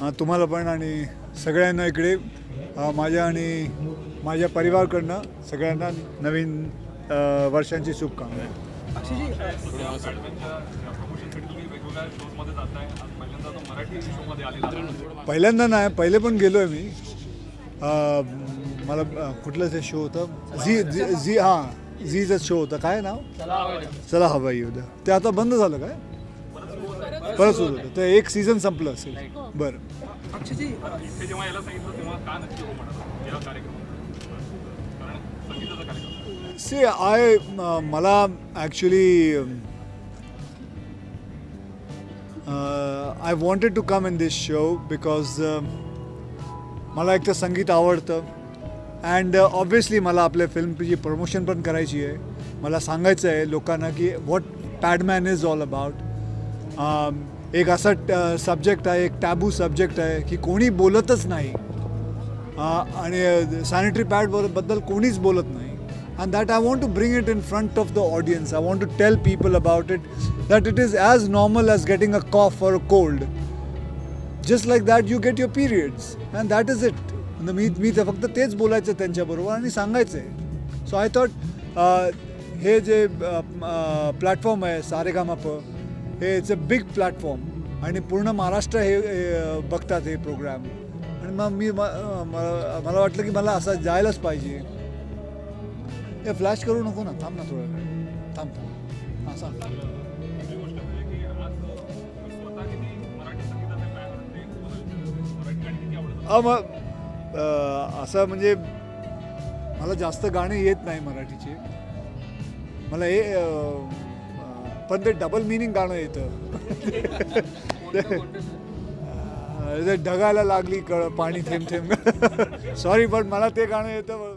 हां तुम्हाला पण आणि सगळ्यांना इकडे माझ्या आणि माझ्या परिवारकडनं सगळ्यांना नवीन वर्षांची शुभकामना. पहिल्यांदा नाही पहिले पण गेलो आहे मी मला कुठलं ते शो होतं? झी झी झी हां झीचं शो होतं. काय नाव? चला हवाई. युद्ध ते आता बंद झालं काय? परत सुरू होतं. ते एक सीझन संपलं असेल. बरं. अक्षयजी इथे जेव्हा यायला सांगितलं तेव्हा का नक्की हो म्हणाला? या कार्यक्रमात. कारण संगीताचा कार्यक्रम. सी आय मला actually I wanted to come in this show because मला एक तर संगीत आवडतं. अँड ऑब्वियसली मला आपल्या फिल्मची प्रमोशन पण करायची आहे. मला सांगायचं आहे लोकांना की what Padman is all about एक असा सब्जेक्ट आहे एक टॅबू सब्जेक्ट आहे की कोणी बोलतच नाही. आणि सॅनिटरी पॅडबद्दल कोणीच बोलत नाही. And that I want to bring it in front of the audience I want to tell people about it that it is as normal as getting a cough or a cold just like that you get your periods and that is it मी मी तर फक्त तेच बोलायचं त्यांच्याबरोबर आणि सांगायचं आहे so I thought हे जे प्लॅटफॉर्म आहे सारेगामाप हे इट्स अ बिग प्लॅटफॉर्म आणि पूर्ण महाराष्ट्र हे बघतात हे प्रोग्राम आणि मग मी मला वाटलं की मला असं जायलाच पाहिजे. हे फ्लॅश करू नको ना. थांब ना थोडं. वेळ. थांब थांब. हां सांग. म्हणजे मग अ, असं म्हणजे मला जास्त गाणे येत नाही मराठीचे. मला हे पण ते डबल मिनिंग गाणं येतं. ढगायला लागली कळ पाणी थेंब थेंब. सॉरी पण मला ते गाणं येतं.